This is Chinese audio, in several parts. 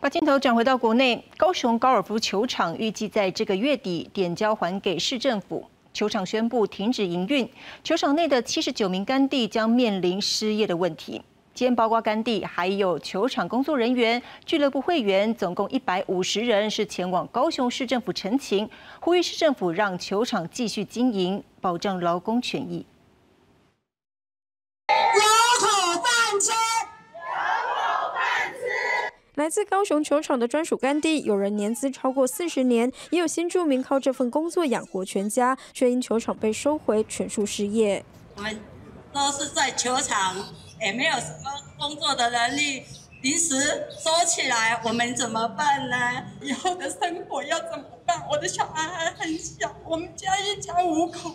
把镜头转回到国内，高雄高尔夫球场预计在这个月底点交还给市政府。球场宣布停止营运，球场内的七十九名干地将面临失业的问题。今天包括干地，还有球场工作人员、俱乐部会员，总共一百五十人是前往高雄市政府陈情，呼吁市政府让球场继续经营，保障劳工权益。来自高雄球场的专属干地，有人年资超过四十年，也有新住民靠这份工作养活全家，却因球场被收回，全数失业。我们都是在球场，也没有什么工作的能力，临时收起来，我们怎么办呢？以后的生活要怎么办？我的小孩还很小，我们家一家五口，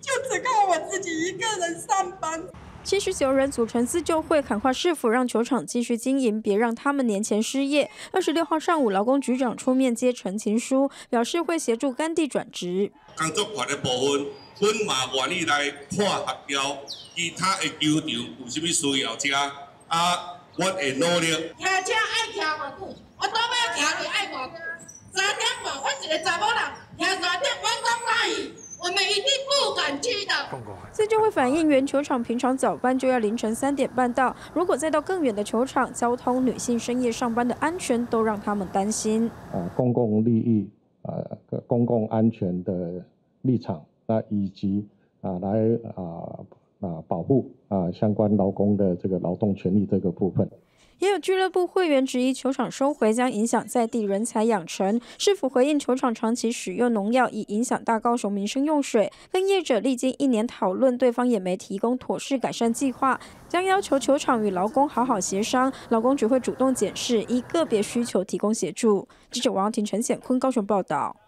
就只靠我自己一个人上班。七十九人组成自救会，喊话市府让球场继续经营，别让他们年前失业。二十六号上午，劳工局长出面接陈情书，表示会协助甘地转职。工作权的部分，阮嘛愿意来看合调，其他的球场有什么需要，者啊，我会努力。骑车爱骑偌久，我爱偌久。三点半，我一个查某人，骑三点，我讲哪去？我们一定这就会反映原球场平常早班就要凌晨三点半到，如果再到更远的球场，交通、女性深夜上班的安全都让他们担心。啊，公共利益呃，公共安全的立场，那以及啊，来啊啊保护啊相关劳工的这个劳动权利这个部分。也有俱乐部会员质疑球场收回将影响在地人才养成，是否回应球场长期使用农药，以影响大高雄民生用水？跟业者历经一年讨论，对方也没提供妥适改善计划，将要求球场与劳工好好协商，劳工局会主动检视，依个别需求提供协助。记者王婷、陈显坤高雄报道。